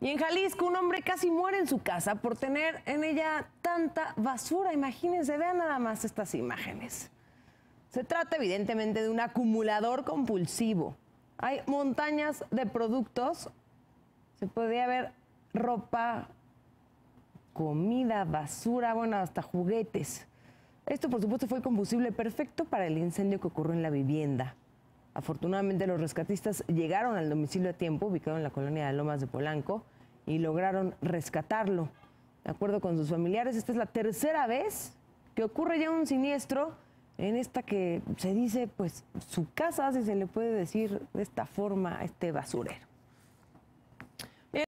Y en Jalisco un hombre casi muere en su casa por tener en ella tanta basura. Imagínense, vean nada más estas imágenes. Se trata evidentemente de un acumulador compulsivo. Hay montañas de productos. Se podía ver ropa, comida, basura, bueno, hasta juguetes. Esto, por supuesto, fue el combustible perfecto para el incendio que ocurrió en la vivienda. Afortunadamente los rescatistas llegaron al domicilio a tiempo, ubicado en la colonia de Lomas de Polanco, y lograron rescatarlo. De acuerdo con sus familiares, esta es la tercera vez que ocurre ya un siniestro en esta que se dice, pues, su casa, si se le puede decir de esta forma, este basurero.